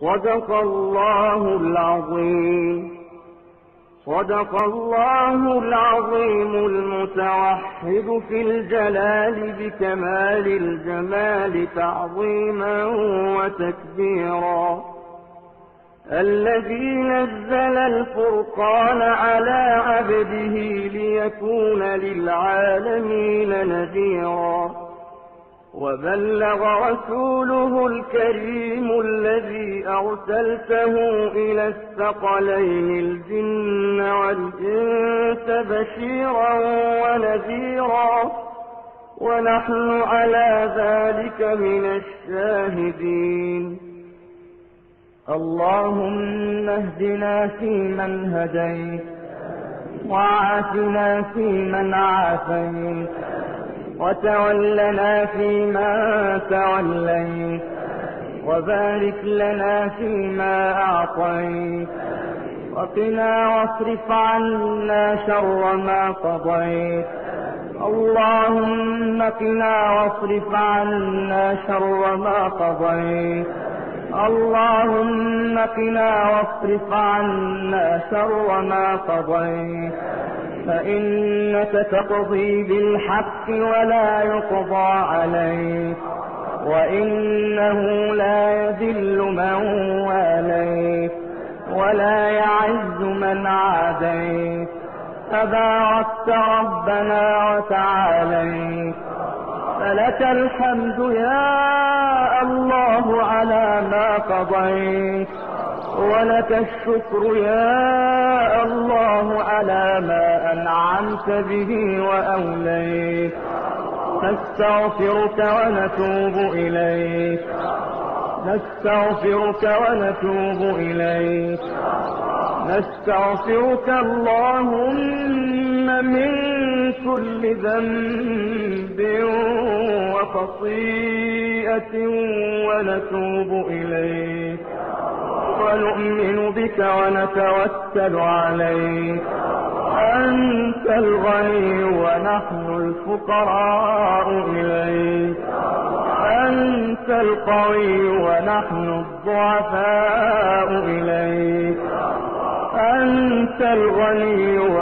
صدق الله العظيم. صدق الله العظيم المتوحد في الجلال بكمال الجمال تعظيما وتكبيرا. الذي نزل الفرقان على عبده ليكون للعالمين نذيرا. وبلغ رسوله الكريم الذي أرسلته إلى الثقلين الجن والإنس بشيرا ونذيرا ونحن على ذلك من الشاهدين. اللهم اهدنا فيمن هديت وعافنا فيمن عافيت. وتولنا فيما توليت وبارك لنا فيما أعطيت وقنا واصرف عنا شر ما قضيت اللهم قنا واصرف عنا شر ما قضيت اللهم قنا واصرف عنا شر ما قضيت فإنك تقضي بالحق ولا يقضى عليك وإنه لا يذل من واليت ولا يعز من عاديت تباركت ربنا وتعاليت فلك الحمد يا قضيت. ولك الشكر يا الله على ما أنعمت به وأوليت. نستغفرك ونتوب إليك. نستغفرك ونتوب إليك. نستغفرك اللهم من كل ذنب وخطيئة. ونتوب إليك. ونؤمن بك ونتوكل عليك. أنت الغني ونحن الفقراء إليك. أنت القوي ونحن الضعفاء إليك. أنت الغني